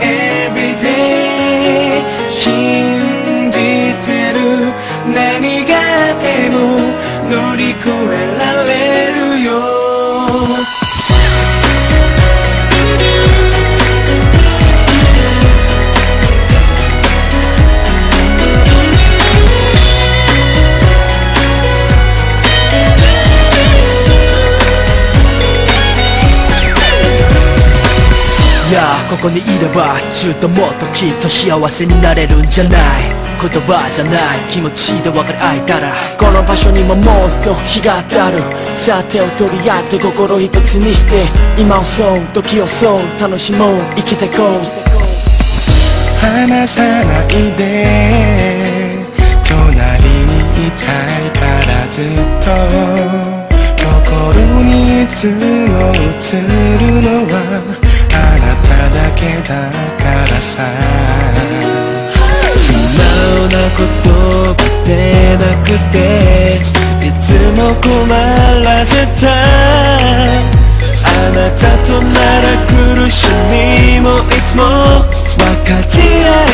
every day 信じてる。何があも乗り越えここにいればずっともっときっと幸せになれるんじゃない。言葉じゃない。気持ちで分かり合えたら。この場所にももっと日が当たる。さあ手を取り合って心一つにして。今をそう時をそう楽しもう。生きてこう。離さないで。隣にいたいからずっと。心にいつも映るのはけだからさ。素直なことが出なくていつも困らせた。あなたとなら苦しみもいつも分かち合え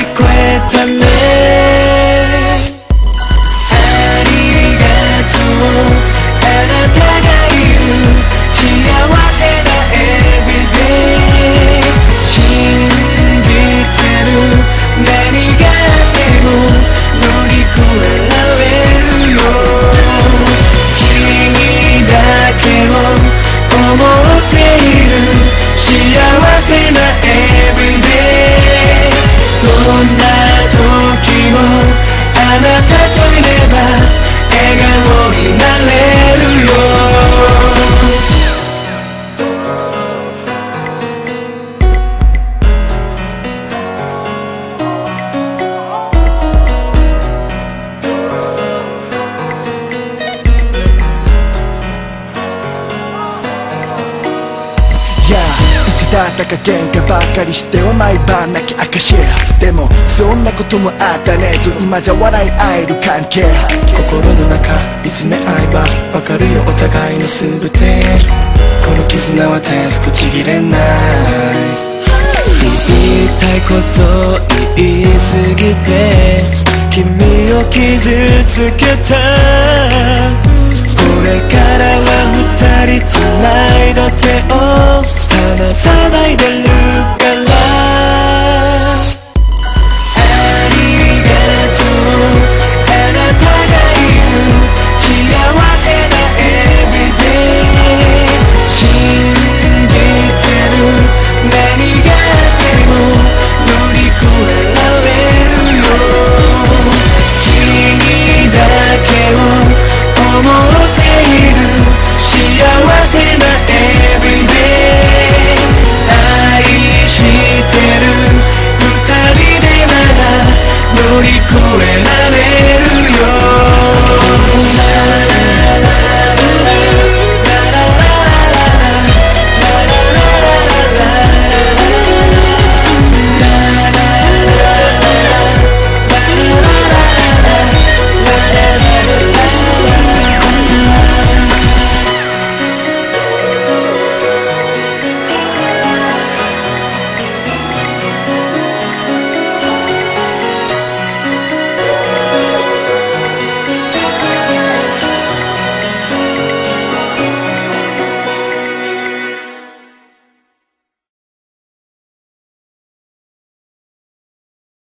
たか喧嘩ばかりしては毎晩泣き明かしでもそんなこともあったね。と今じゃ笑い合える関係。心の中見つめ合えばわかるよお互いの全て。この絆はたやすくちぎれない。言いたいこと言い過ぎて君を傷つけた。これからは二人繋いだ手を離さないでる